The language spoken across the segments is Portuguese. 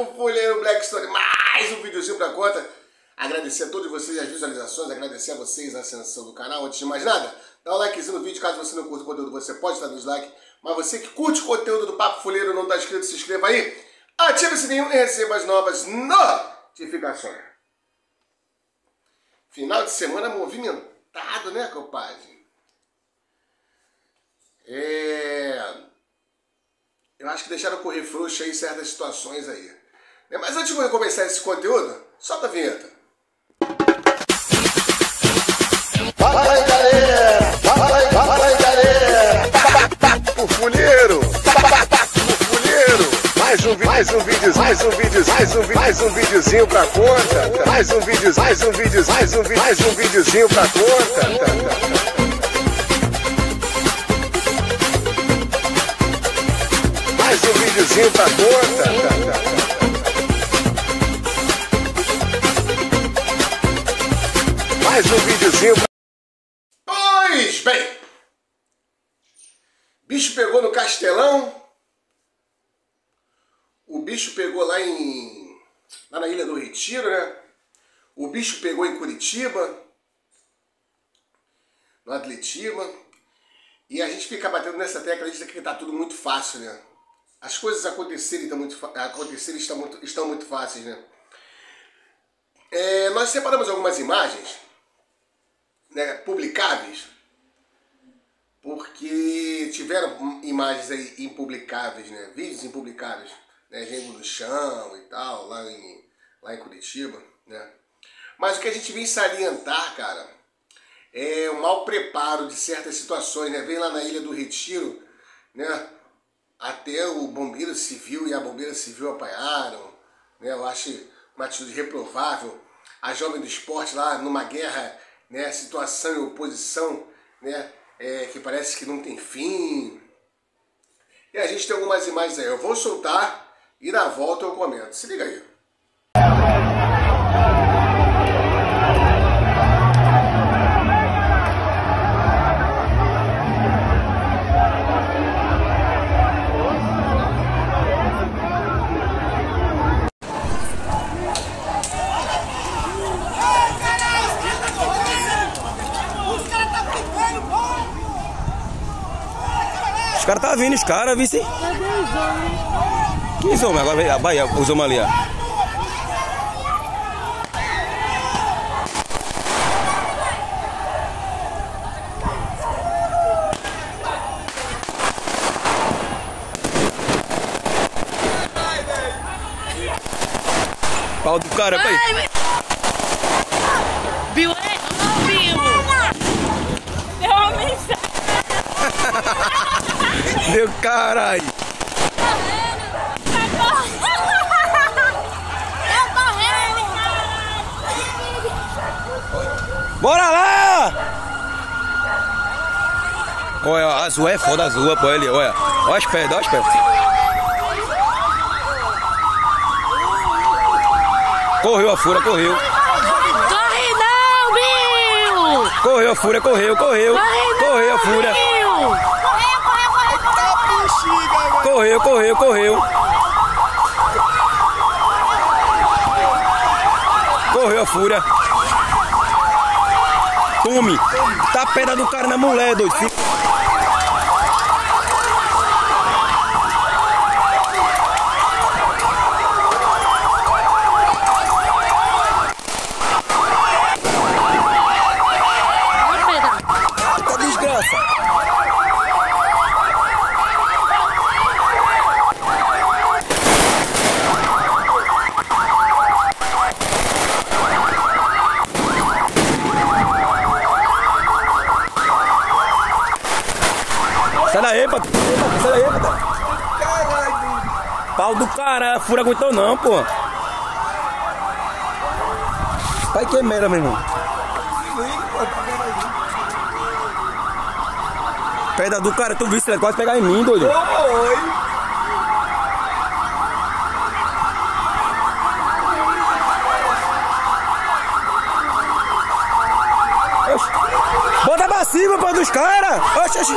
Papo Folheiro Blackstone, mais um videozinho pra conta. Agradecer a todos vocês as visualizações, agradecer a vocês a ascensão do canal. Antes de mais nada, dá um likezinho no vídeo, caso você não curta o conteúdo, você pode estar no dislike. Mas você que curte o conteúdo do Papo Folheiro e não está inscrito, se inscreva aí. Ative o sininho e receba as novas notificações. Final de semana movimentado, né, compadre? É... Eu acho que deixaram correr frouxo aí certas situações aí. Mas antes de começar esse conteúdo, solta a vinheta. Fala aí, galera! Fala aí, fala aí, galera! Papo Fuleiro! Papo Fuleiro! Mais um, mais um vídeo, mais um vídeo, mais um, mais um videozinho pra conta. Mais um vídeo, mais um vídeo, mais um, mais um videozinho pra conta. Mais um videozinho pra conta. Mais um videozinho. Pois bem. Bicho pegou no Castelão. O bicho pegou lá em... Lá na Ilha do Retiro, né? O bicho pegou em Curitiba. No Atletiba. E a gente fica batendo nessa tecla de que tá tudo muito fácil, né? As coisas acontecerem estão muito, acontecerem estão muito, estão muito fáceis, né? É, nós separamos algumas imagens né, publicáveis, porque tiveram imagens aí impublicáveis, né? Vídeos impublicáveis, né? Gente no chão e tal, lá em, lá em Curitiba, né? Mas o que a gente vem salientar, cara, é o mau preparo de certas situações, né? Vem lá na Ilha do Retiro, né? Até o bombeiro civil e a bombeira civil apanharam, né? Eu acho uma atitude reprovável. A jovem do esporte lá numa guerra, né? Situação e oposição, né? É, que parece que não tem fim. E a gente tem algumas imagens aí. Eu vou soltar e na volta eu comento. Se liga aí. Vindo, os caras, sim? Que os homens? Agora vem a Bahia, os homens ali, ó. Pau do cara, pai. Bill é? Bill! Deu uma mensagem. Meu caralho. Correndo. Bora lá! Olha, a azul é foda, azul, pô, ali, olha. Olha as pedras, olha as pedras. Correu a fúria, correu. Corre não, Bill! Correu a fúria, correu, correu. Correu a fúria. Bill! Correu, correu, correu. Correu a fúria. Tome. Tá a pedra do cara na mulher, doido. Fica- Olha, Pedro. Tá desgraça. Sai daí, pato. Sai daí, pato. Pau do cara, fura aguentou não, pô. Pai que merda, meu irmão. Pedra do cara, tu viu se ele quase pegar em mim, doido. Oxi. Bota pra cima, pô, dos caras. Oxi, oxi.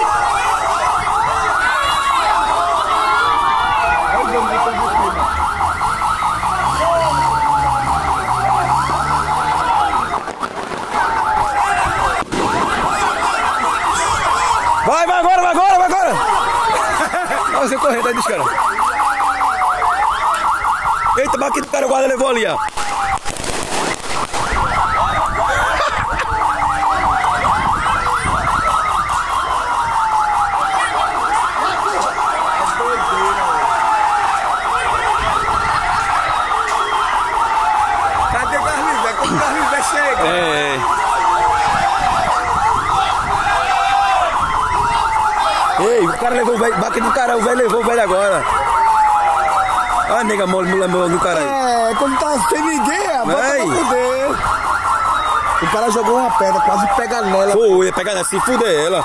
Vai, vai agora, vai agora, vai agora! Fazer correr, tá aí, cara. Eita, mas do cara, o guarda levou ali, ó. Levou o velho. Baque do cara, o velho levou o velho agora. Olha a nega mole, mole, mole do caralho. É, quando tá sem ninguém, é, bota Vai. pra fuder. O cara jogou uma pedra, quase pega nela. Foi, ia pegar nessa, se fuder ela.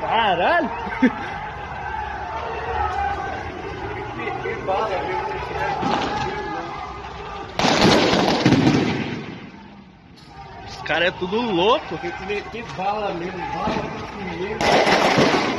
Caralho! Os caras é tudo louco. Tem bala mesmo, bala mesmo.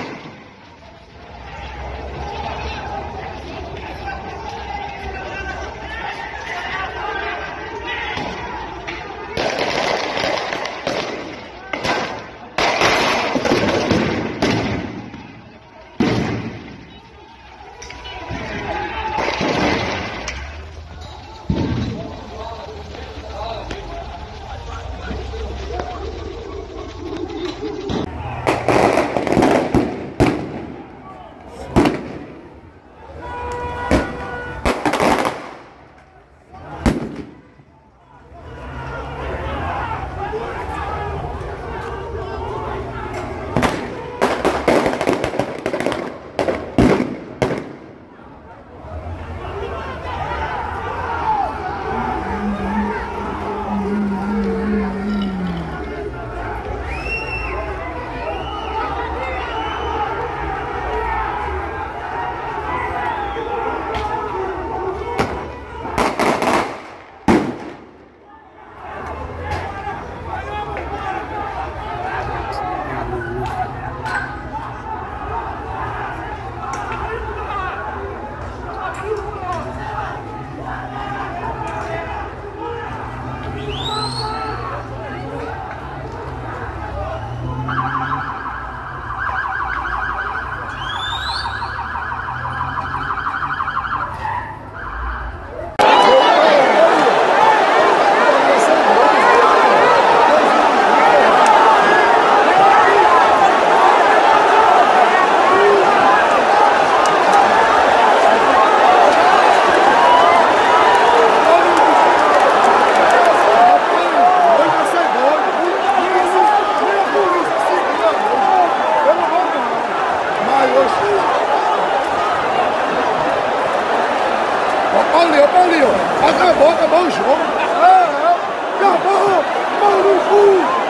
Paulinho, Paulinho, acabou, acabou o jogo. É, é, acabou, pau no cu.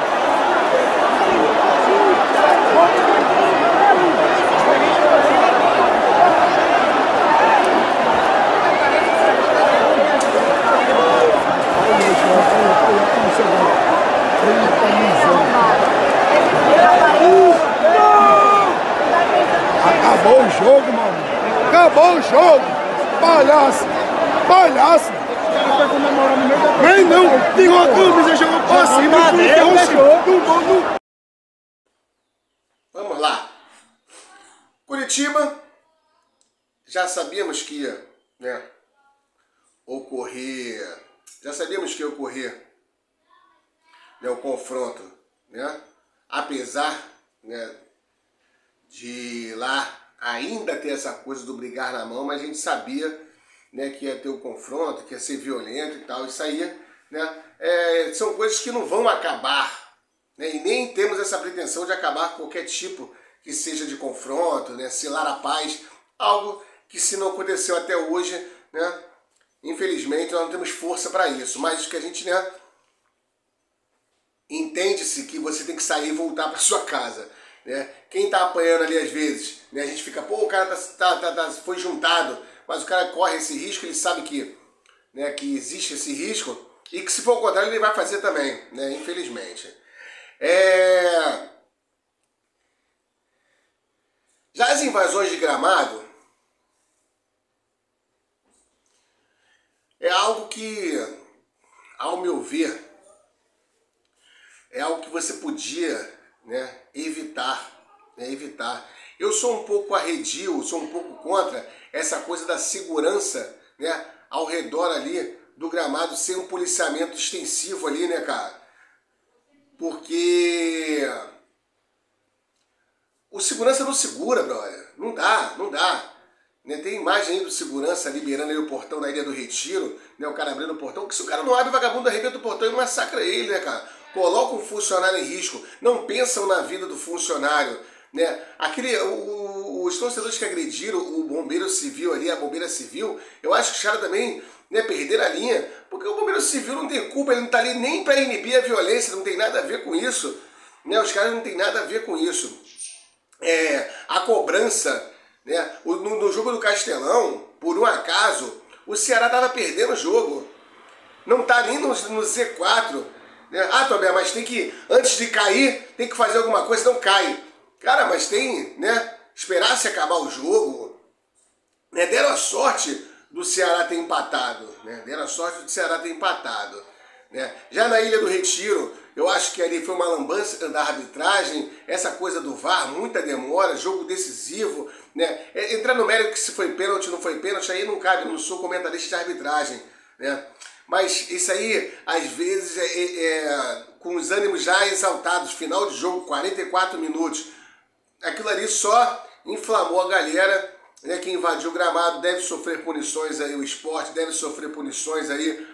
Acabou o jogo, mano. Acabou o jogo. Palhaço. Palhaço. Vem não. Tirou a camisa, jogou pra cima. Vou, não. Vamos lá. Curitiba, já sabíamos que ia né, ocorrer, já sabíamos que ia ocorrer né, o confronto, né? apesar né, de lá ainda ter essa coisa do brigar na mão, mas a gente sabia né, que ia ter o confronto, que ia ser violento e tal, isso aí né, é, são coisas que não vão acabar, né, e nem temos essa pretensão de acabar qualquer tipo que seja de confronto, né, selar a paz, algo que se não aconteceu até hoje, né, infelizmente nós não temos força para isso, mas que a gente né, entende-se que você tem que sair e voltar para sua casa. Né? Quem tá apanhando ali às vezes, né? a gente fica, pô, o cara tá, tá, tá, tá- foi juntado, mas o cara corre esse risco, ele sabe que, né, que existe esse risco e que se for o contrário ele vai fazer também, né, infelizmente. É... Já as invasões de gramado é algo que, ao meu ver, é algo que você podia né, evitar, né, evitar. Eu sou um pouco arredio, sou um pouco contra essa coisa da segurança né, ao redor ali do gramado sem um policiamento extensivo ali, né, cara? Porque o segurança não segura, brother. Não dá, não dá. Né, tem imagem aí do segurança liberando aí o portão da Ilha do Retiro, né, o cara abrindo o portão, que se o cara não abre, o vagabundo arrebenta o portão e massacra ele, né, cara? Coloca o funcionário em risco, não pensam na vida do funcionário, né? Aquele, o, os torcedores que agrediram o bombeiro civil ali, a bombeira civil, eu acho que os caras também né, perderam a linha, porque o bombeiro civil não tem culpa, ele não está ali nem para inibir a violência, não tem nada a ver com isso, né? Os caras não tem nada a ver com isso. É, a cobrança né? No, no jogo do Castelão, por um acaso, o Ceará estava perdendo o jogo. Não está nem no, no Z4. Né? Ah, Tobé, mas tem que, antes de cair, tem que fazer alguma coisa, não cai. Cara, mas tem, né? Esperar se acabar o jogo. Né? Deram a sorte do Ceará ter empatado. Né? Deram a sorte do Ceará ter empatado. Né? Já na Ilha do Retiro, eu acho que ali foi uma lambança da arbitragem, essa coisa do VAR, muita demora, jogo decisivo, né? É, entrar no mérito que se foi pênalti ou não foi pênalti, aí não cabe, não sou comentarista de arbitragem, né? Mas isso aí, às vezes, é, é, é, com os ânimos já exaltados, final de jogo, 44 minutos, aquilo ali só inflamou a galera, né? Que invadiu o gramado, deve sofrer punições aí, o esporte deve sofrer punições aí,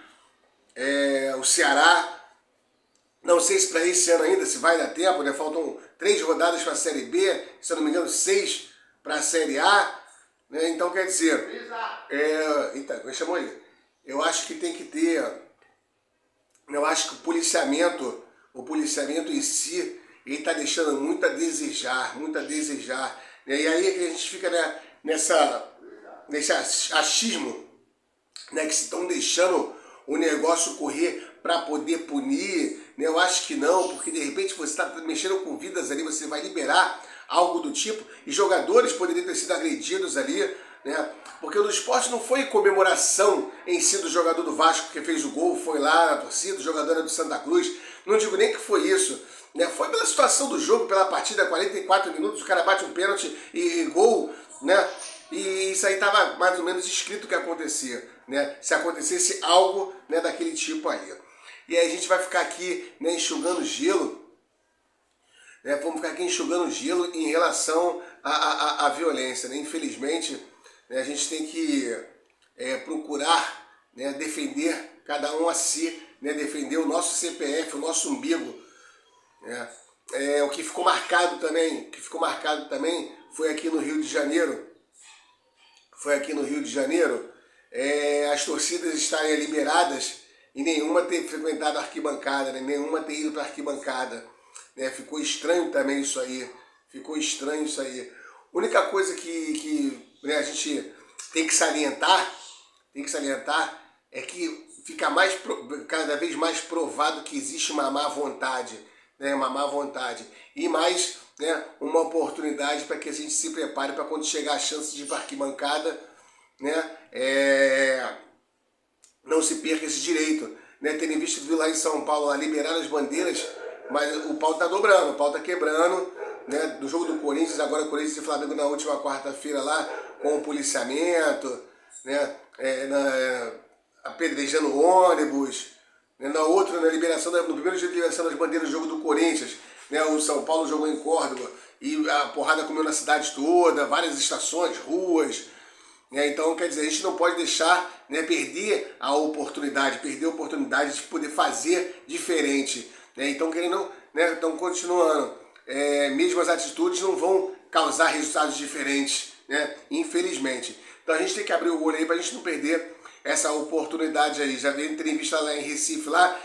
é, o Ceará, não sei se para esse ano ainda, se vai dar tempo, né? Faltam três rodadas para a Série B, se eu não me engano, seis para a Série A. Né? Então, quer dizer, é, eita, me chamou aí. Eu acho que tem que ter, eu acho que o policiamento, o policiamento em si, ele está deixando muito a desejar, muito a desejar. Né? E aí a gente fica né, nessa, nesse achismo, né, que estão deixando o negócio correr para poder punir, né? Eu acho que não, porque de repente você está mexendo com vidas ali, você vai liberar algo do tipo, e jogadores poderiam ter sido agredidos ali, né? Porque o do esporte não foi comemoração em si do jogador do Vasco que fez o gol, foi lá na torcida, o jogador era do Santa Cruz. Não digo nem que foi isso. Né? Foi pela situação do jogo, pela partida, 44 minutos, o cara bate um pênalti e, e gol, né? E isso aí estava mais ou menos escrito que acontecia, né? Se acontecesse algo né, daquele tipo aí. E aí a gente vai ficar aqui né, enxugando gelo. Né, vamos ficar aqui enxugando gelo em relação à, à, à violência. Né? Infelizmente, né, a gente tem que é, procurar né, defender cada um a si, né, defender o nosso CPF, o nosso umbigo. Né? É, o que ficou marcado também, o que ficou marcado também foi aqui no Rio de Janeiro. Foi aqui no Rio de Janeiro. É, as torcidas estarem liberadas e nenhuma ter frequentado a arquibancada, né? nenhuma ter ido para a arquibancada. Né? Ficou estranho também isso aí. Ficou estranho isso aí. Única coisa que, que né, a gente tem que salientar, tem que salientar, é que fica mais, cada vez mais provado que existe uma má vontade, né? uma má vontade. E mais né, uma oportunidade para que a gente se prepare para quando chegar a chance de ir para arquibancada, né, é, não se perca esse direito. Né? Terem visto lá em São Paulo lá, liberar as bandeiras, mas o pau está dobrando, o pau está quebrando. Né? Do jogo do Corinthians, agora Corinthians e Flamengo na última quarta-feira lá, com o policiamento, né? É, na, é, apedrejando ônibus. Né? Na outra, na liberação, no primeiro dia de liberação das bandeiras jogo do Corinthians, né? o São Paulo jogou em Córdoba e a porrada comeu na cidade toda, várias estações, ruas. Né? Então, quer dizer, a gente não pode deixar né, perder a oportunidade, perder a oportunidade de poder fazer diferente. Né? Então, querendo, né, então continuando, é, mesmo as atitudes não vão causar resultados diferentes, né? infelizmente. Então a gente tem que abrir o olho aí para a gente não perder essa oportunidade aí. Já veio entrevista lá em Recife, lá,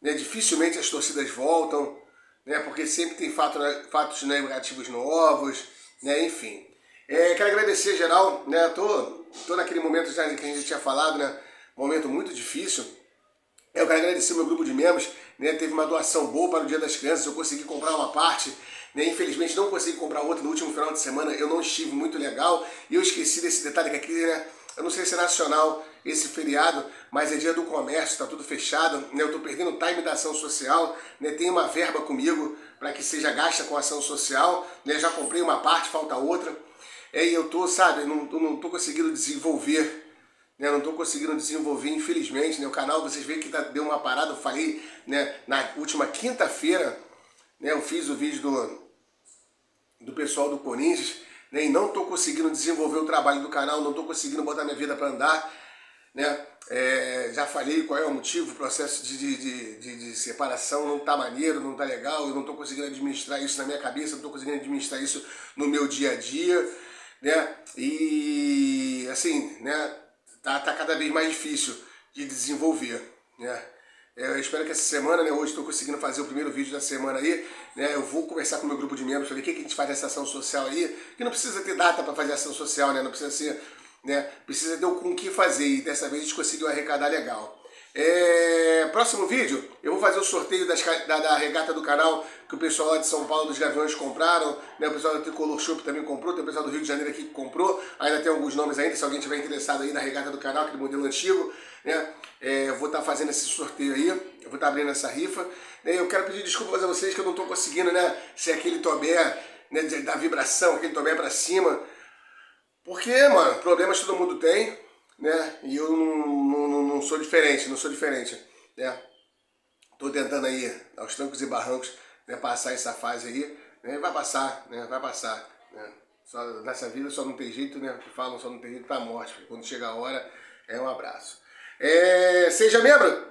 né, dificilmente as torcidas voltam, né, porque sempre tem fato, fatos negativos novos, né, enfim. É, quero agradecer, geral, né? Tô, tô naquele momento já que a gente tinha falado, né? Momento muito difícil. Eu quero agradecer meu grupo de membros, né? Teve uma doação boa para o Dia das Crianças, eu consegui comprar uma parte, né? Infelizmente não consegui comprar outra no último final de semana, eu não estive muito legal e eu esqueci desse detalhe que aqui, né? Eu não sei se é nacional esse feriado, mas é dia do comércio, está tudo fechado, né? Eu estou perdendo o time da ação social, né? Tem uma verba comigo para que seja gasta com ação social, né? Já comprei uma parte, falta outra. É, e eu tô, sabe, não, não tô conseguindo desenvolver né, não estou conseguindo desenvolver, infelizmente. Né, o canal, vocês veem que tá, deu uma parada. Eu falei né, na última quinta-feira, né, eu fiz o vídeo do, do pessoal do Corinthians né, e não estou conseguindo desenvolver o trabalho do canal, não estou conseguindo botar minha vida para andar. Né? É, já falei qual é o motivo, o processo de, de, de, de separação não está maneiro, não está legal, eu não estou conseguindo administrar isso na minha cabeça, não estou conseguindo administrar isso no meu dia a dia, né? E assim, né? tá, tá cada vez mais difícil de desenvolver, né? Eu espero que essa semana, né, hoje estou conseguindo fazer o primeiro vídeo da semana aí, né, eu vou conversar com o meu grupo de membros, ver o que, que a gente faz nessa ação social aí, que não precisa ter data para fazer ação social, né, não precisa ser, né, precisa ter o com que fazer, e dessa vez a gente conseguiu arrecadar legal. É, próximo vídeo, eu vou fazer o sorteio das, da, da, regata do canal que o pessoal lá de São Paulo dos Gaviões compraram, né? o pessoal da Tricolor Shop também comprou, tem o pessoal do Rio de Janeiro aqui que comprou, ainda tem alguns nomes ainda, se alguém tiver interessado aí na regata do canal, aquele modelo antigo, né? É, vou estar tá fazendo esse sorteio aí, eu vou estar tá abrindo essa rifa. Né? Eu quero pedir desculpas a vocês que eu não estou conseguindo né, ser aquele Tomé né, da vibração, aquele Tomé para cima, porque, mano, problemas todo mundo tem, né? E eu não, não, não sou diferente, não sou diferente, né? Tô tentando aí, aos trancos e barrancos, né, passar essa fase aí, né? Vai passar, né? Vai passar, né? Só, nessa vida só não tem jeito, né? Que falam só não tem jeito pra morte. Quando chega a hora, é um abraço. É, seja membro,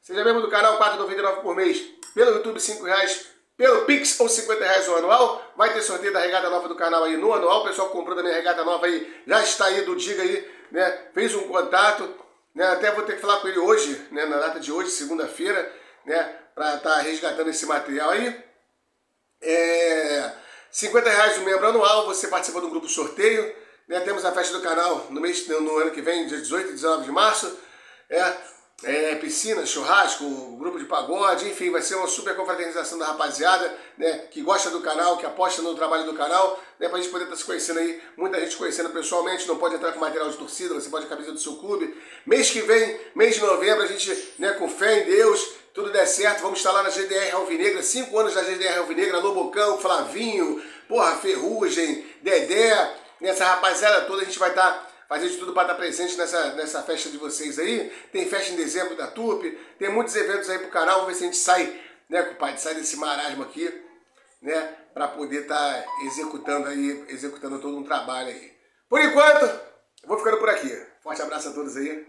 seja membro do canal 4,99 por mês, pelo YouTube 5 reais, pelo Pix ou 50 reais o anual. Vai ter sorteio da regata nova do canal aí no anual. O pessoal comprou da minha regata nova aí já está aí do Diga aí né, fez um contato, né, até vou ter que falar com ele hoje, né, na data de hoje, segunda-feira, né, para estar tá resgatando esse material aí. É, 50 reais o membro anual, você participa do grupo sorteio, né, temos a festa do canal no, mês, no ano que vem, dia 18 e 19 de março, é, é, piscina, churrasco, grupo de pagode, enfim, vai ser uma super confraternização da rapaziada, né, que gosta do canal, que aposta no trabalho do canal, né, pra gente poder estar tá se conhecendo aí, muita gente conhecendo pessoalmente, não pode entrar com material de torcida, você pode a camisa do seu clube. Mês que vem, mês de novembro, a gente, né, com fé em Deus, tudo der certo, vamos estar lá na GDR Alvinegra, cinco anos da GDR Alvinegra, Lobocão, Flavinho, porra, Ferrugem, Dedé, nessa rapaziada toda, a gente vai estar tá fazer de tudo para estar presente nessa, nessa festa de vocês aí. Tem festa em dezembro da TUP, tem muitos eventos aí pro canal, vamos ver se a gente sai, né, compadre, sai desse marasmo aqui, né, para poder estar tá executando aí, executando todo um trabalho aí. Por enquanto, vou ficando por aqui. Forte abraço a todos aí.